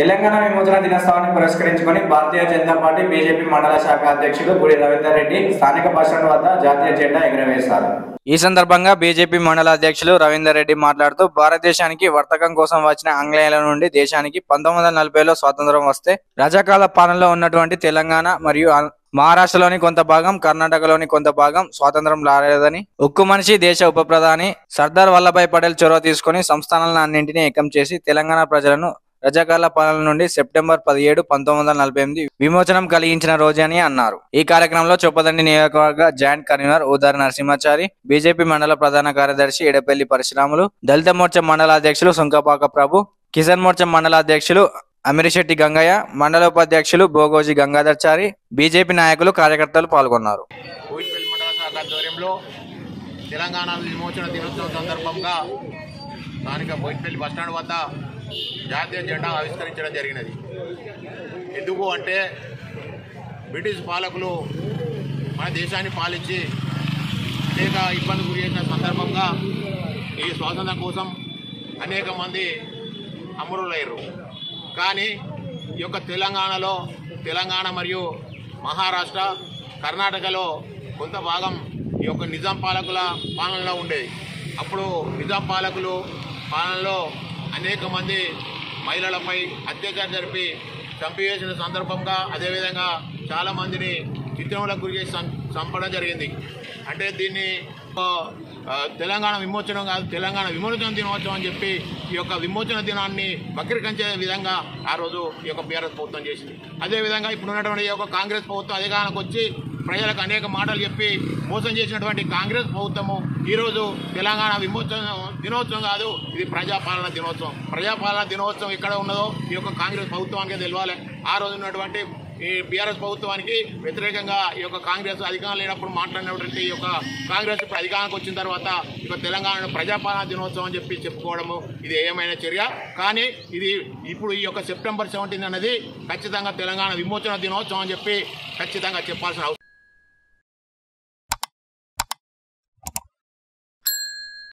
తెలంగాణ విమోచన దినోత్సవాన్ని పురస్కరించుకొని భారతీయ జనతా పార్టీ బీజేపీ మండల శాఖ అధ్యక్షుడు గుడి రవీందర్ రెడ్డి స్థానిక బస్టాండ్ వద్ద జాతీయ జెండా ఎగురవేశారు. ఈ సందర్భంగా బీజేపీ మండల అధ్యక్షులు రవీందర్ రెడ్డి మాట్లాడుతూ భారతదేశానికి వర్తకం కోసం వచ్చిన ఆంగ్లేయుల నుండి దేశానికి పంతొమ్మిది వందల నలభైలో స్వాతంత్రం వస్తే రజాకాల పాలనలో ఉన్నటువంటి తెలంగాణ మరియు మహారాష్ట్రలోని కొంత భాగం కర్ణాటకలోని కొంత భాగం స్వాతంత్రం రాలేదని ఉక్కు మనిషి దేశ ఉప ప్రధాని సర్దార్ వల్లభాయ్ పటేల్ చొరవ తీసుకుని సంస్థానాలను అన్నింటినీ ఏకం చేసి తెలంగాణ ప్రజలను రజాకాల పాలన నుండి సెప్టెంబర్ పదిహేడు పంతొమ్మిది వందల నలభై ఎనిమిది విమోచనం కలిగించిన రోజు అని అన్నారు. ఈ కార్యక్రమంలో చొప్పదండి నియోజకవర్గ జాయింట్ కన్వీనర్ ఉదార నరసింహాచారి బీజేపీ మండల ప్రధాన కార్యదర్శి ఎడపల్లి పరశురాములు దళిత మోర్చా మండల అధ్యక్షులు సుంకపాక ప్రభు కిసాన్ మోర్చా మండల అధ్యక్షులు అమిరిశెట్టి గంగయ్య మండల ఉపాధ్యక్షులు బోగోజీ గంగాధర్చారి బీజేపీ నాయకులు కార్యకర్తలు పాల్గొన్నారు. తెలంగాణ విమోచన దినోత్సవం సందర్భంగా స్థానిక బోయినపల్లి బస్టాండ్ వద్ద జాతీయ జెండా ఆవిష్కరించడం జరిగినది. ఎందుకు అంటే బ్రిటిష్ పాలకులు మన దేశాన్ని పాలించి అనేక ఇబ్బంది గురి చేసిన సందర్భంగా ఈ స్వాతంత్రం కోసం అనేక మంది అమరులయ్యారు. కానీ ఈ యొక్క తెలంగాణలో తెలంగాణ మరియు మహారాష్ట్ర కర్ణాటకలో కొంత భాగం ఈ యొక్క నిజాం పాలకుల పాలనలో ఉండేది. అప్పుడు నిజాం పాలకులు పాలనలో అనేక మంది మహిళలపై అత్యాచారం జరిపి చంపివేసిన సందర్భంగా అదేవిధంగా చాలా మందిని చిత్రములకు గురి చేసి చంపడం జరిగింది. అంటే దీన్ని తెలంగాణ విమోచనం కాదు తెలంగాణ విమోచన దినోత్సవం అని చెప్పి ఈ యొక్క విమోచన దినాన్ని వక్రీకరించే విధంగా ఆ రోజు ఈ యొక్క బీఆర్ఎస్ ప్రభుత్వం చేసింది. అదేవిధంగా ఇప్పుడు ఉన్నటువంటి ఈ యొక్క కాంగ్రెస్ ప్రభుత్వం అధికారానికి వచ్చి ప్రజలకు అనేక మాటలు చెప్పి మోసం చేసినటువంటి కాంగ్రెస్ ప్రభుత్వము ఈరోజు తెలంగాణ విమోచన దినోత్సవం కాదు ఇది ప్రజాపాలన దినోత్సవం. ప్రజాపాలన దినోత్సవం ఎక్కడ ఉన్నదో ఈ యొక్క కాంగ్రెస్ ప్రభుత్వానికి తెలియాలి ఆ రోజు ఉన్నటువంటి ఈ బీఆర్ఎస్ ప్రభుత్వానికి వ్యతిరేకంగా ఈ యొక్క కాంగ్రెస్ అధికారం లేనప్పుడు మాట్లాడినటువంటి ఈ యొక్క కాంగ్రెస్ ఇప్పుడు అధికారానికి వచ్చిన తర్వాత ఇక తెలంగాణ ప్రజాపాలన దినోత్సవం అని చెప్పి చెప్పుకోవడము ఇది ఏమైనా చర్య? కానీ ఇది ఇప్పుడు ఈ యొక్క సెప్టెంబర్ సెవెంటీన్ అనేది ఖచ్చితంగా తెలంగాణ విమోచన దినోత్సవం అని చెప్పి ఖచ్చితంగా చెప్పాల్సిన అవసరం